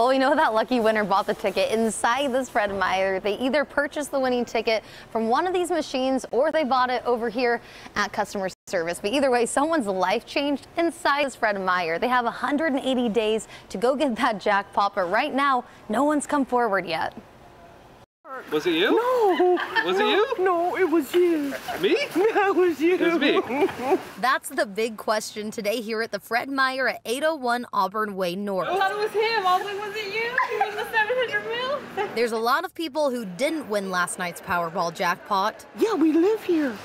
Well, we know that lucky winner bought the ticket inside this Fred Meyer. They either purchased the winning ticket from one of these machines or they bought it over here at customer service. But either way, someone's life changed inside this Fred Meyer. They have 180 days to go get that jackpot, but right now, no one's come forward yet. Was it you? No. Was no, it you? No, it was you. Me? That was you. It was me. That's the big question today here at the Fred Meyer at 801 Auburn Way North. I thought it was him. I was like, was it you? You won the 700 mil? There's a lot of people who didn't win last night's Powerball jackpot. Yeah, we live here.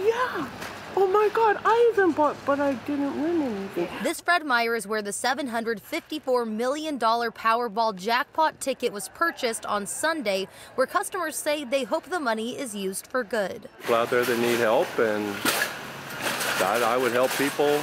Yeah. Oh my God, I even bought, but I didn't win anything. This Fred Meyer is where the $754 million Powerball jackpot ticket was purchased on Sunday, where customers say they hope the money is used for good. People out there that need help, and I, I would help people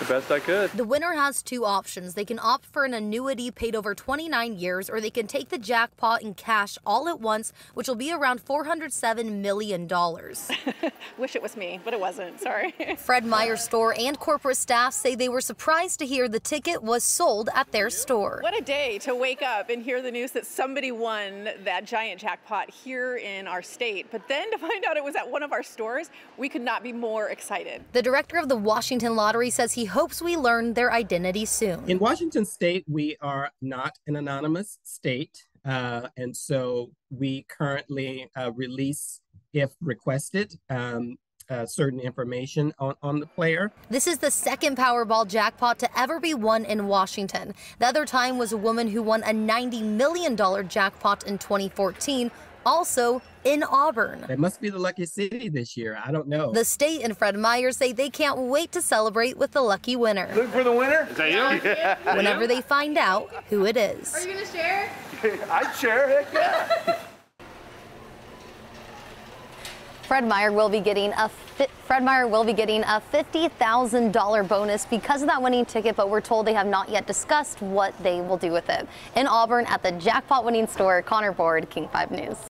the best I could. The winner has two options. They can opt for an annuity paid over 29 years, or they can take the jackpot in cash all at once, which will be around $407 million. Wish it was me, but it wasn't. Sorry. Fred Meyer store and corporate staff say they were surprised to hear the ticket was sold at their store. What a day to wake up and hear the news that somebody won that giant jackpot here in our state. But then to find out it was at one of our stores, we could not be more excited. The director of the Washington Lottery says he hopes we learn their identity soon. In Washington state, we are not an anonymous state. Uh, and so we currently uh, release, if requested, um, uh, certain information on, on the player. This is the second Powerball jackpot to ever be won in Washington. The other time was a woman who won a $90 million jackpot in 2014, also in Auburn. It must be the lucky city this year. I don't know. The state and Fred Meyer say they can't wait to celebrate with the lucky winner. Look for the winner. Is that you? Whenever they find out who it is. Are you going to share? I'd share. Heck yeah. Fred Meyer will be getting a Fred Meyer will be getting a $50,000 bonus because of that winning ticket, but we're told they have not yet discussed what they will do with it. In Auburn at the jackpot winning store, Connor Board, King 5 News.